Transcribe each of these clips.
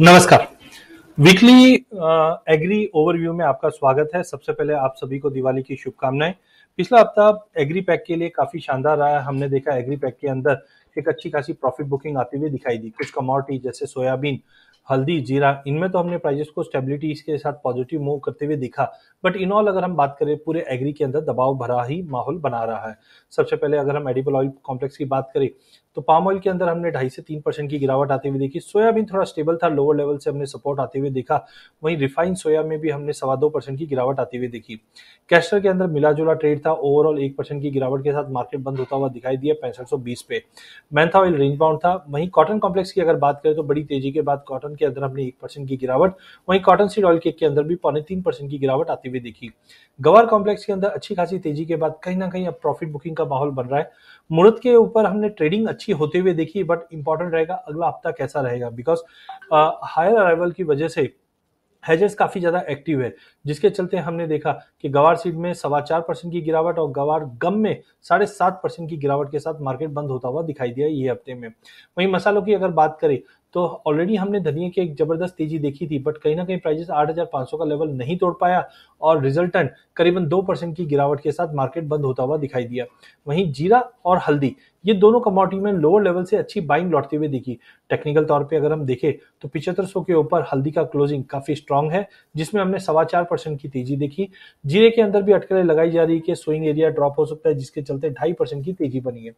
नमस्कार। Weekly agree overview में आपका स्वागत है। सबसे पहले आप सभी को दिवाली की शुभकामनाएँ। पिछला हफ़्ता एग्री पैक के लिए काफ़ी शानदार रहा है। हमने देखा एग्री पैक के अंदर एक अच्छी खासी प्रॉफिट बुकिंग आती हुई दिखाई दी। कुछ कमोडिटी जैसे सोयाबीन हल्दी, जीरा, इनमें तो हमने प्राइजेस को स्टेबिलिटी के साथ पॉजिटिव मूव करते हुए दिखा। बट इन ऑल अगर हम बात करें, पूरे एग्री के अंदर दबाव भरा ही माहौल बना रहा है। सबसे पहले अगर हम एडिबल ऑयल कॉम्प्लेक्स की बात करें तो पाम ऑयल के अंदर हमने ढाई से तीन परसेंट की गिरावट आती हुई देखी। सोयाबीन थोड़ा स्टेबल था लोअर लेवल से हमने सपोर्ट आते हुए देखा। वहीं रिफाइंड सोया में भी हमने सवा दो परसेंट की गिरावट आती हुई देखी। कैस्टर के अंदर मिला जुला ट्रेड था ओवरऑल एक परसेंट की गिरावट के साथ मार्केट बंद होता हुआ दिखाई दिया पैंसठ पे। मैंथा ऑयल रेंज बाउंड था। वहीं कॉटन कॉम्प्लेक्स की अगर बात करें तो बड़ी तेज़ी के बाद कॉटन के अंदर हमने एक परसेंट की गिरावट, वहीं कॉटन सीड ऑयल केक के अंदर भी पौने तीन परसेंट की गिरावट आती हुई देखी। गवार कॉम्प्लेक्स के अंदर अच्छी खासी तेज़ी के बाद कहीं ना कहीं अब प्रॉफिट बुकिंग का माहौल बन रहा है। मुहूर्त के ऊपर हमने ट्रेडिंग अच्छी होते हुए देखी बट इंपॉर्टेंट रहेगा अगला हफ़्ता कैसा रहेगा? बिकॉज़ हायर अराइवल की वजह से हेजेस काफ़ी ज़्यादा एक्टिव है, जिसके चलते हमने देखा कि गवार सीड में सवा चार परसेंट की गिरावट और गवार गम में साढ़े सात परसेंट की गिरावट के साथ मार्केट बंद होता हुआ दिखाई दिया ये हफ़्ते में। वहीं मसालों की अगर बात करें तो ऑलरेडी हमने धनिया की एक ज़बरदस्त तेज़ी देखी थी बट कहीं ना कहीं प्राइजेस 8,500 का लेवल नहीं तोड़ पाया और रिजल्टेंट करीबन दो परसेंट की गिरावट के साथ मार्केट बंद होता हुआ दिखाई दिया। वहीं जीरा और हल्दी ये दोनों कमोडिटी में लोअर लेवल से अच्छी बाइंग लौटती हुई दिखी। टेक्निकल तौर पे अगर हम देखें तो पिछहत्तर के ऊपर हल्दी का क्लोजिंग काफ़ी स्ट्रांग है जिसमें हमने सवा चार परसेंट की तेज़ी देखी। जीरे के अंदर भी अटकलें लगाई जा रही है कि स्विंग एरिया ड्रॉप हो सकता है जिसके चलते ढाई परसेंट की तेज़ी बनी है।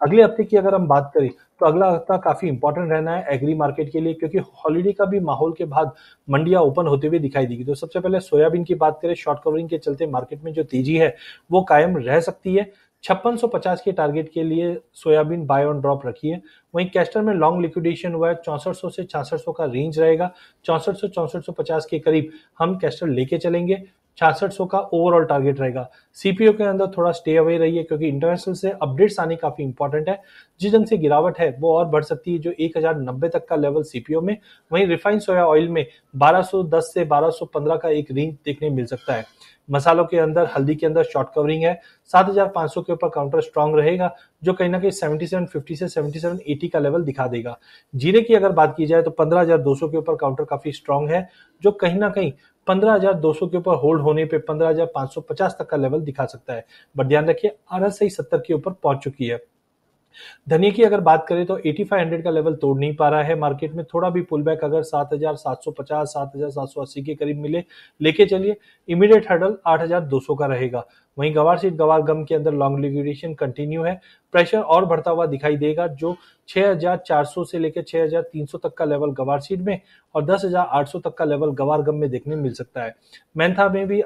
अगले हफ़्ते की अगर हम बात करें तो अगला हफ़्ता काफ़ी इंपॉर्टेंट रहना है एग्री मार्केट के लिए, क्योंकि हॉलीडे का भी माहौल के बाद मंडियाँ ओपन होते हुए दिखाई देगी। तो सबसे पहले सोयाबीन की बात करें शॉर्ट कवरिंग के चलते मार्केट में जो तेज़ी है, वो कायम रह सकती है। छप्पन के टारगेट के लिए सोयाबीन बाय ऑन ड्रॉप रखिए। वहीं कैस्टर में लॉन्ग लिक्विडेशन हुआ है, चौसठ से छियासठ का रेंज रहेगा। चौसठ सौ के करीब हम कैस्टर लेके चलेंगे। छियासठ का ओवरऑल टारगेट रहेगा। सीपीओ के अंदर थोड़ा स्टे अवे रही है क्योंकि इंटरनेशनल से अपडेट्स आने काफ़ी इंपॉर्टेंट है। जिस ढंग से गिरावट है, वो और बढ़ सकती है जो एक हज़ार नब्बे तक का लेवल सीपीओ में। वहीं रिफाइंड सोया ऑयल में 1210 से 1215 का एक रेंज देखने मिल सकता है। मसालों के अंदर हल्दी के अंदर शॉर्ट कवरिंग है। 7500 के ऊपर काउंटर स्ट्रांग रहेगा जो कहीं ना कहीं 7750 से 7780 का लेवल दिखा देगा। जीरे की अगर बात की जाए तो 15200 के ऊपर काउंटर काफ़ी स्ट्रांग है जो कहीं ना कहीं 15,200 के ऊपर होल्ड होने पे 15,550 तक का लेवल दिखा सकता है। बट ध्यान रखिए आर एस सत्तर के ऊपर पहुँच चुकी है। धनिया की अगर बात करें तो 8500 का लेवल तोड़ नहीं पा रहा है। मार्केट में थोड़ा भी पुल बैक अगर 7750 7780 के करीब मिले, लेके चलिए इमीडिएट हर्डल 8200 का रहेगा। वहीं गवार सीट गवार गम के अंदर लॉन्ग लिक्विडेशन कंटिन्यू है। प्रेशर और बढ़ता हुआ दिखाई देगा, जो 6400 से लेकर 6300 तक का लेवल गवार सीट में और 10800 तक का लेवल गवार गम में देखने मिल सकता है। मैंथा में भी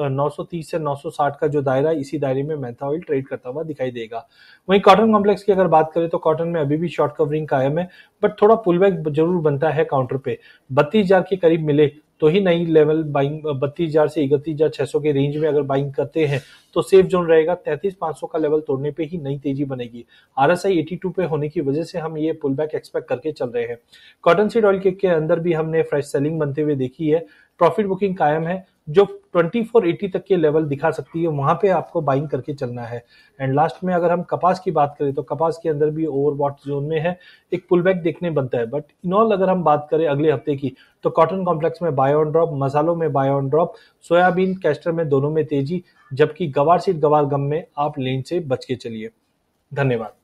नौ से 960 का जो दायरा इसी दायरे में मैंथा ऑयल ट्रेड करता हुआ दिखाई देगा। वहीं कॉटन कॉम्प्लेक्स की अगर बात करें तो कॉटन में अभी भी शॉर्ट कवरिंग कायम है बट थोड़ा पुल बैक ज़रूर बनता है काउंटर पे। बत्तीस के करीब मिले तो ही नई लेवल बाइंग बत्तीस हज़ार से इकतीस हज़ार छह सौ के रेंज में अगर बाइंग करते हैं तो सेफ़ जोन रहेगा। तैतीस पाँच सौ का लेवल तोड़ने पे ही नई तेज़ी बनेगी। R S I eighty two पे होने की वजह से हम ये पुल बैक एक्सपेक्ट करके चल रहे हैं। कॉटन सीड ऑयल के, के अंदर भी हमने फ्रेश सेलिंग बनते हुए देखी है। प्रॉफिट बुकिंग कायम है। जो 2480 तक के लेवल दिखा सकती है। वहाँ पे आपको बाइंग करके चलना है। एंड लास्ट में अगर हम कपास की बात करें तो कपास के अंदर भी ओवरबॉट जोन में है। एक पुल बैक देखने बनता है। बट इन ऑल अगर हम बात करें अगले हफ़्ते की तो कॉटन कॉम्प्लेक्स में बाय ऑन ड्रॉप मसालों में buy on drop soybean castor में दोनों में तेज़ी, जबकि गवार सीट गवार गम में आप लेन से बच के चलिए। धन्यवाद।